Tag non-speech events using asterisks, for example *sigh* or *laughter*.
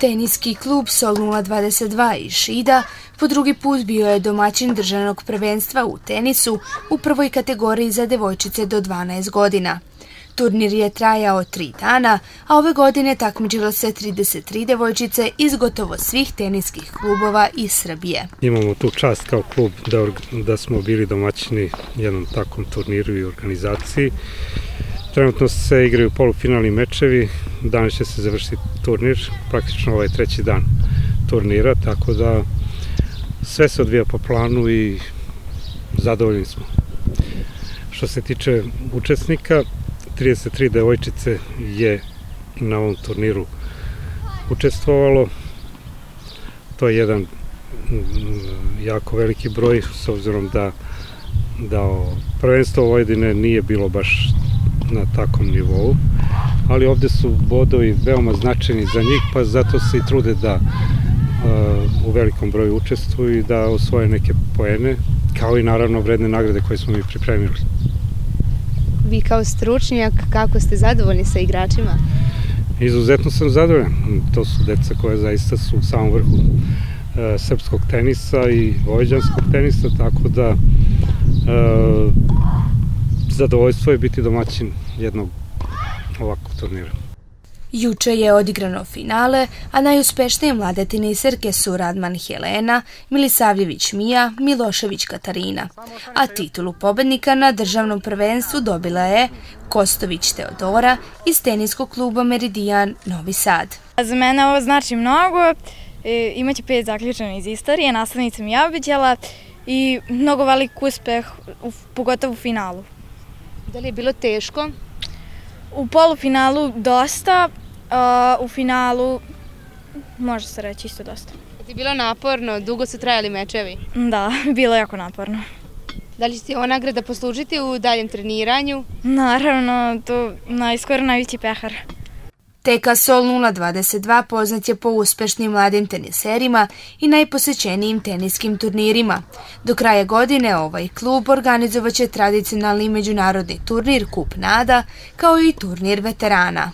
Teniski klub Sol 022 iz Šida po drugi put bio je domaćin državnog prvenstva u tenisu u prvoj kategoriji za devojčice do 12 godina. Turnir je trajao tri dana, a ove godine takmičilo se 33 devojčice iz gotovo svih teniskih klubova iz Srbije. Imamo tu čast kao klub da, da smo bili domaćini jednom takvom turniru i organizaciji. Trenutno se igraju polufinalni mečevi, danas će se završiti turnir, praktično ovaj treći dan turnira, tako da sve se odvija po planu i zadovoljni smo. Što se tiče učesnika, 33 devojčice je na ovom turniru učestvovalo. To je jedan mm, jako veliki broj, s obzirom da, da prvenstvo Vojvodine nije bilo baš na takom nivou, ali ovde su bodovi veoma značajni za njih, pa zato se i trude da uh, u velikom broju učestvuju i da osvoje neke poene, kao i naravno vredne nagrade koje smo mi pripremili. Vi kao stručnjak, kako ste zadovoljni sa igračima? Izuzetno sam zadovoljan. To su deca koje zaista su u samom vrhu uh, srpskog tenisa i vojđanskog tenisa, tako da uh, zadovoljstvo je biti domaćin jednog ovakvog turnira. Juče je odigrano finale, a najuspešnije mlade teniserke su Radman Helena, Milisavljević Mija, Milošević Katarina, a titulu pobednika na državnom prvenstvu dobila je Kostović Teodora iz teniskog kluba Meridian Novi Sad. Za mene ovo znači mnogo, e, imaće pet zaključena iz istorije, nastavnica mi je obiđala i mnogo velik uspeh, pogotovo u finalu. Da li je bilo teško? U polufinalu dosta, uh, u finalu može se reći isto dosta. Je ti bilo naporno? Dugo su trajali mečevi? Da, *laughs* bilo je jako naporno. Da li će ti ova nagrada poslužiti u daljem treniranju? Naravno, to najskoro najveći pehar. TK Sol 022 poznat je po uspešnim mladim teniserima i najposećenijim teniskim turnirima. Do kraja godine ovaj klub organizovaće tradicionalni međunarodni turnir Kup Nada kao i turnir veterana.